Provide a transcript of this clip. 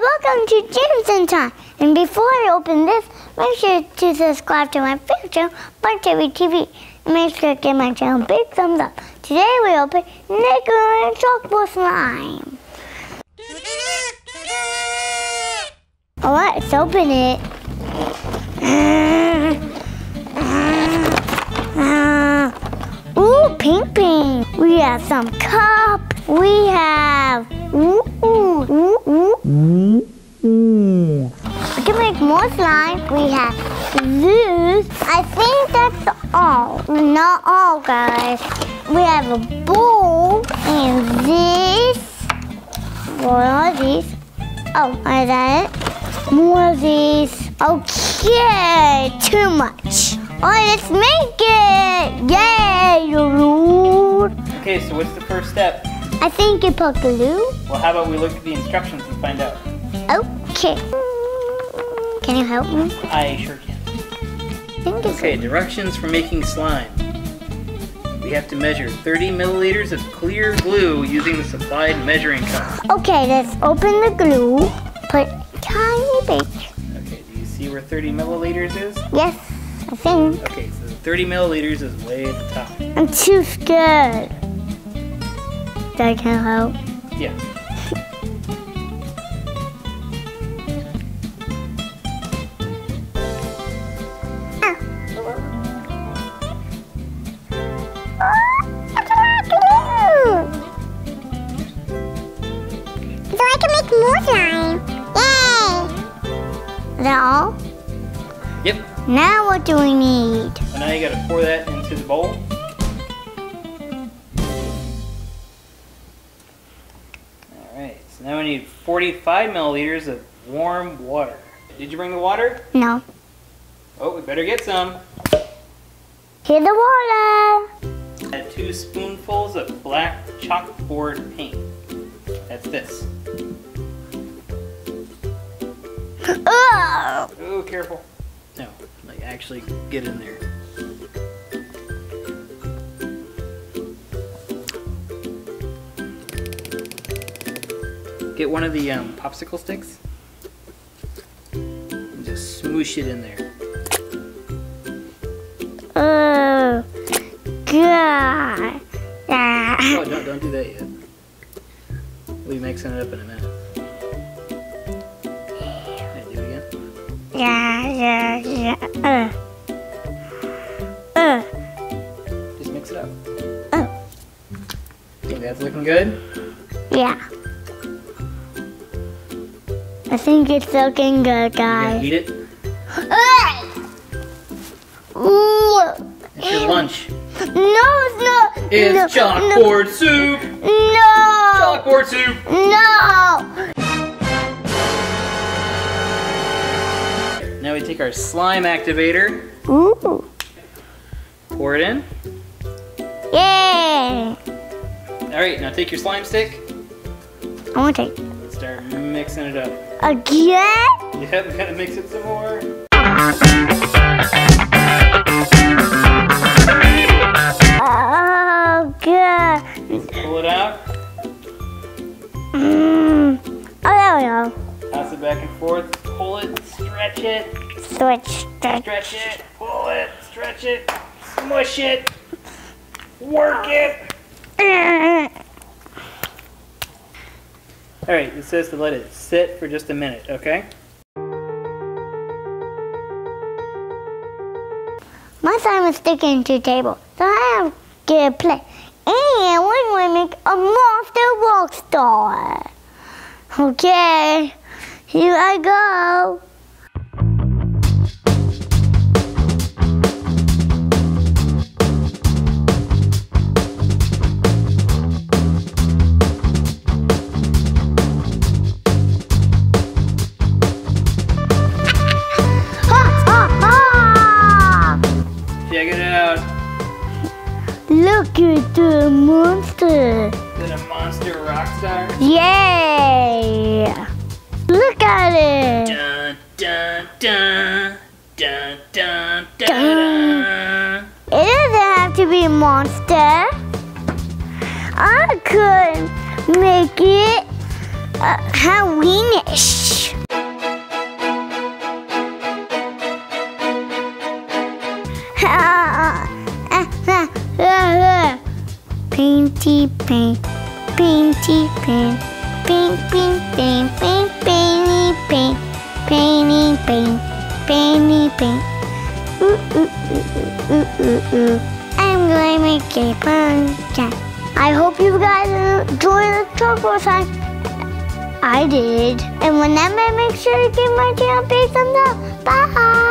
welcome to Jameson Time. And before I open this, make sure to subscribe to my favorite channel, Bart TV TV. And make sure to give my channel a big thumbs up. Today we open Nickelodeon Chalkboard Slime. Alright, let's open it. Ooh, pink pink. We have some cup. We have ooh ooh ooh ooh. We can make more slime. We have this. I think that's all. Not all, guys. We have a bowl and this. What are these? Oh, is that it? More of these. Okay, too much. Alright, let's make it! Yay, Lord! Okay, so what's the first step? I think you put glue. Well, how about we look at the instructions and find out? Okay. Can you help me? I sure can. I think it's Okay, directions for making slime. We have to measure 30 milliliters of clear glue using the supplied measuring cup. Okay, let's open the glue. Put tiny bit. Okay, do you see where 30 milliliters is? Yes, I think. Okay, so 30 milliliters is way at the top. I'm too scared. That can help. Yeah. Ah. So I can make more slime. That all? Yep. Now what do we need? Now you gotta pour that into the bowl. Alright, so now we need 45 milliliters of warm water. Did you bring the water? No. Oh, we better get some. Here's the water. Add two spoonfuls of black chalkboard paint. That's this. Ugh. Oh, careful. No, like actually get in there. Get one of the um, popsicle sticks and just smoosh it in there. Oh, God. Oh, don't, don't do that yet. We'll be mixing it up in a minute. Yeah, yeah, yeah. Uh. Uh. Just mix it up. Oh. Think that's looking good? Yeah. I think it's looking good, You guys. eat it? Ugh. Ooh. It's your lunch. No, it's not. It's no, chalkboard soup! No. Chalkboard soup! No. We take our slime activator, Ooh. pour it in. Yay. Alright, now take your slime stick I want to take start mixing it up. again. Yep, gotta mix it some more. Oh, God. Pull it out, Mm. Oh, there we go. pass it back and forth, pull it, stretch it, Switch. Stretch. stretch it, pull it, stretch it, smush it, work it. Alright, it says to let it sit for just a minute, okay? My slime is sticking to the table, so I have to play. a plate. And we're going to make a monster rock star. Okay, here I go. Look at the monster. Is it a monster rock star? Yay! Look at it. Dun dun dun, dun, dun, dun, dun. It doesn't have to be a monster. I could make it uh, Halloweenish. Painty paint, painty paint, paint, paint, paint, paint, painty paint, painty paint, painty paint. Ooh, ooh, ooh, ooh, ooh, ooh. I'm going to make a pumpkin. I hope you guys enjoy the chocolate sign. I did. And remember, make sure to give my channel a big thumbs up. Bye.